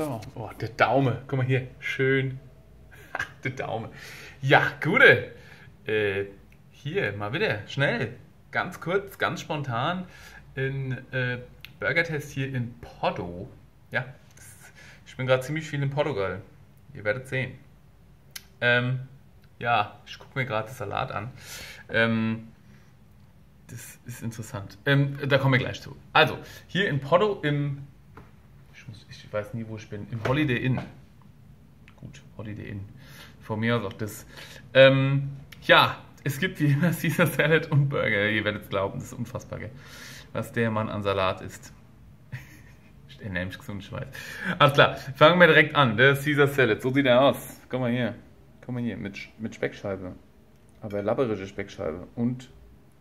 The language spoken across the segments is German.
So, oh, der Daumen. Guck mal hier, schön. der Daumen. Ja, gute. Äh, hier, mal wieder, schnell. Ganz kurz, ganz spontan. Ein äh, Burger-Test hier in Porto. Ja, ich bin gerade ziemlich viel in Portugal. Ihr werdet sehen. Ähm, ja, ich gucke mir gerade das Salat an. Ähm, das ist interessant. Ähm, da kommen wir gleich zu. Also, hier in Porto im. Ich, muss, ich, weiß nie, wo ich bin. Im Holiday Inn. Gut, Holiday Inn. Von mir aus auch das. Ähm, ja, es gibt wie immer Caesar Salad und Burger. Ihr werdet es glauben, das ist unfassbar, gell? was der Mann an Salat isst. Der nämlich gesund Schweiß. Alles klar, fangen wir direkt an. Der Caesar Salad, so sieht er aus. Komm mal hier. Komm mal hier, mit, mit Speckscheibe. Aber labberische Speckscheibe. Und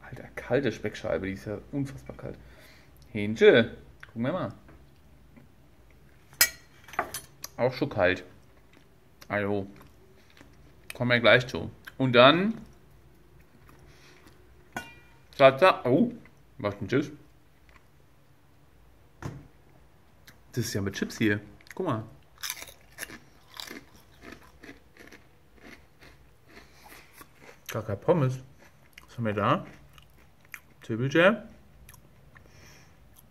Alter, kalte Speckscheibe, die ist ja unfassbar kalt. Hähnchen, gucken wir mal. Auch schon kalt. Also, kommen wir gleich zu. Und dann. Tata. Oh, was denn das? Das ist ja mit Chips hier. Guck mal. Gar kein Pommes. Was haben wir da? Zwiebelchen.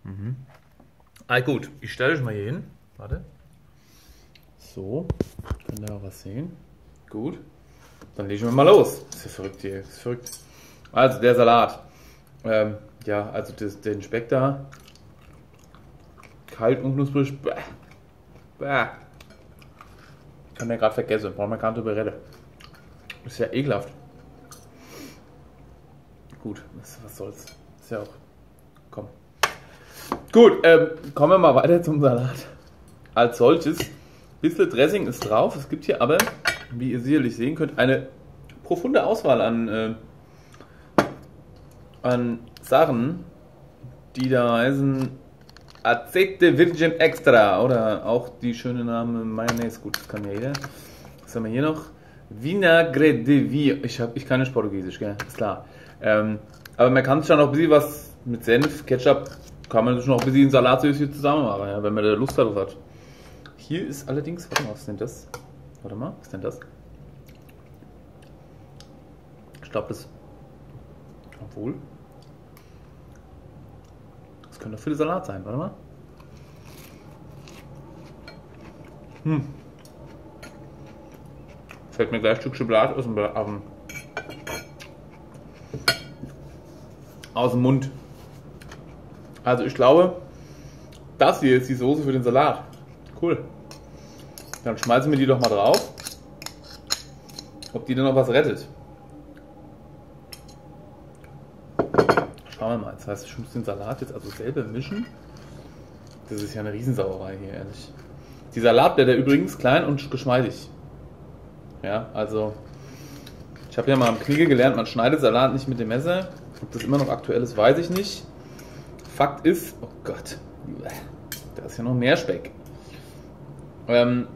Mhm. Ah, gut, ich stelle euch mal hier hin. Warte. So, könnt ihr auch was sehen. Gut. Dann legen wir mal los. Das ist ja verrückt hier. Das ist verrückt. Also, der Salat. Ähm, ja, also das, den Speck da. Kalt und knusprig. Bäh. Bäh. Kann der gerade vergessen. Brauchen wir gar nicht drüber reden. Ist ja ekelhaft. Gut, was, was soll's. Ist ja auch. Komm. Gut, ähm, kommen wir mal weiter zum Salat. Als solches, bisschen Dressing ist drauf. Es gibt hier aber, wie ihr sicherlich sehen könnt, eine profunde Auswahl an, äh, an Sachen, die da heißen Aceite Virgin Extra oder auch die schöne Name Mayonnaise. Gut, das kann ja jeder. Was haben wir hier noch? Vinagre de Vio. Ich, hab, ich kann nicht Portugiesisch, gell? Ist klar. Ähm, aber man kann sich dann auch ein bisschen was mit Senf, Ketchup, kann man sich noch ein bisschen Salatsauce zusammen machen, ja, wenn man da Lust darauf hat. Hier ist allerdings, warte mal, was ist denn das? Warte mal, was ist denn das? Ich glaube, das. Obwohl. Das könnte doch viel Salat sein, warte mal. Hm. Fällt mir gleich ein Stück Schokolade aus dem, dem aus dem Mund. Also ich glaube, das hier ist die Soße für den Salat. Cool. Dann schmeißen wir die doch mal drauf. Ob die denn noch was rettet. Schauen wir mal. Das heißt, ich muss den Salat jetzt also selber mischen. Das ist ja eine Riesensauerei hier, ehrlich. Die Salatblätter übrigens klein und geschmeidig. Ja, also ich habe ja mal am Knigge gelernt, man schneidet Salat nicht mit dem Messer, ob das immer noch aktuell ist, weiß ich nicht. Fakt ist, oh Gott, da ist ja noch mehr Speck. Ähm,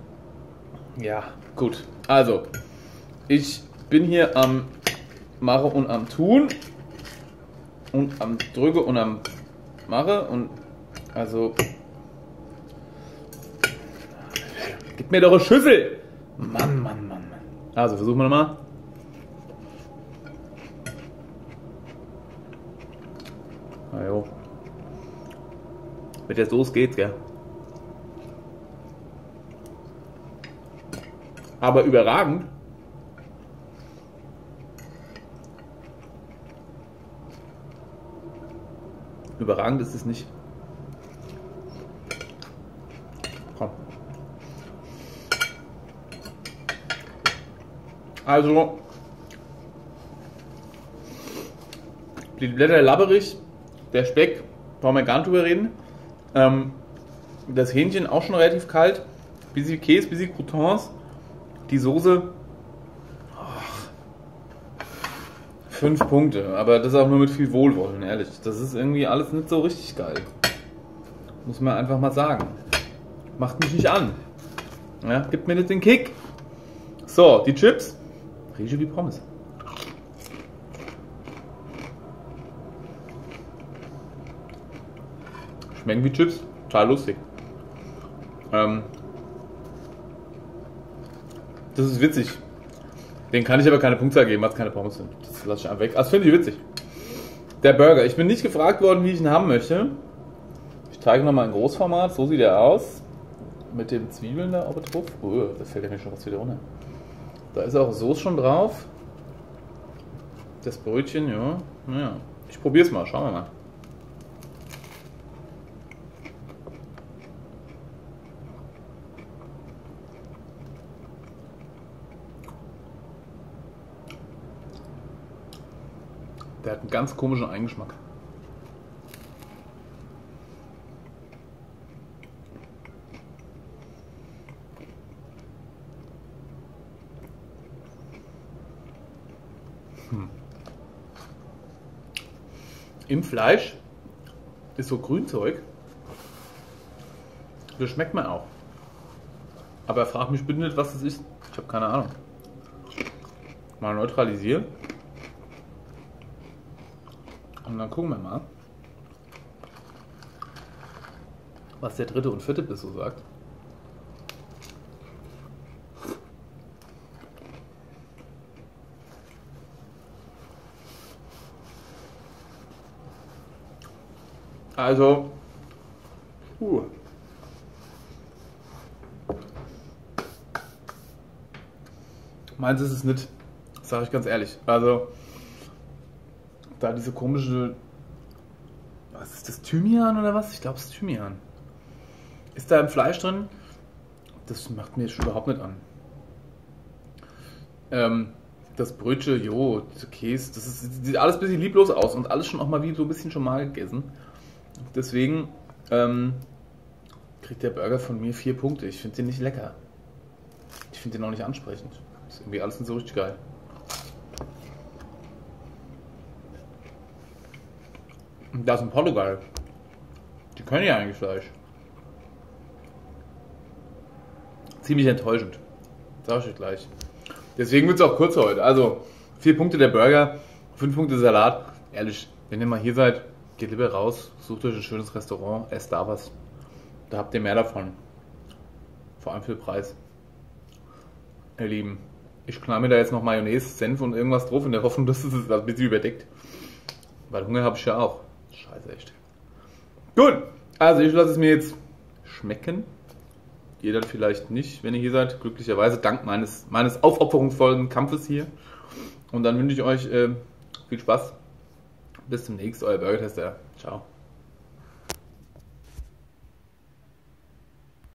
ja, gut. Also, ich bin hier am Mache und am Tun und am Drücke und am Mache und also. Gib mir doch eine Schüssel! Mann, Mann, Mann, Mann. Also, versuchen wir nochmal. Na jo. Mit der Soße geht's, gell? Aber überragend. Überragend ist es nicht. Komm. Also, die Blätter labberig, der Speck, brauchen wir gar nicht drüber reden. Ähm, das Hähnchen auch schon relativ kalt. Bisschen Käse, bisschen Croutons. Die Soße. ach, fünf Punkte. Aber das auch nur mit viel Wohlwollen, ehrlich. Das ist irgendwie alles nicht so richtig geil. Muss man einfach mal sagen. Macht mich nicht an. Ja, gibt mir nicht den Kick. So, die Chips. Rieche wie Pommes. Schmecken wie Chips. Total lustig. Ähm, Das ist witzig. Den kann ich aber keine Punktzahl geben, weil es keine Pommes sind. Das lasse ich einfach weg. Das finde ich witzig. Der Burger. Ich bin nicht gefragt worden, wie ich ihn haben möchte. Ich zeige nochmal in Großformat. So sieht er aus. Mit dem Zwiebeln da oben drauf. Oh, da fällt ja mir schon was wieder runter. Da ist auch Soße schon drauf. Das Brötchen, ja. Naja. Ich probiere es mal. Schauen wir mal. Der hat einen ganz komischen Eingeschmack. Hm. Im Fleisch ist so Grünzeug. Das schmeckt man auch. Aber frag mich bitte nicht, was das ist. Ich habe keine Ahnung. Mal neutralisieren. Und dann gucken wir mal, was der dritte und vierte Biss so sagt. Also, uh. meins ist es nicht, sage ich ganz ehrlich. Also, da diese komische. Was ist das? Thymian oder was? Ich glaube, es ist Thymian. Ist da im Fleisch drin? Das macht mir schon überhaupt nicht an. Ähm, das Brötchen, jo, Käse, das ist, sieht alles ein bisschen lieblos aus und alles schon auch mal wie so ein bisschen schon mal gegessen. Deswegen ähm, kriegt der Burger von mir vier Punkte. Ich finde den nicht lecker. Ich finde den auch nicht ansprechend. Ist irgendwie alles nicht so richtig geil. Das in Portugal. Die können ja eigentlich Fleisch. Ziemlich enttäuschend. Sag ich euch gleich. Deswegen wird es auch kurz heute. Also, vier Punkte der Burger, fünf Punkte Salat. Ehrlich, wenn ihr mal hier seid, geht lieber raus, sucht euch ein schönes Restaurant, esst da was. Da habt ihr mehr davon. Vor allem für den Preis. Ihr Lieben, ich knall mir da jetzt noch Mayonnaise, Senf und irgendwas drauf in der Hoffnung, dass es das ein bisschen überdeckt. Weil Hunger habe ich ja auch. Scheiße, echt. Gut, also ich lasse es mir jetzt schmecken. Ihr dann vielleicht nicht, wenn ihr hier seid. Glücklicherweise dank meines, meines aufopferungsvollen Kampfes hier. Und dann wünsche ich euch äh, viel Spaß. Bis zum nächsten, euer Burger Tester. Ciao.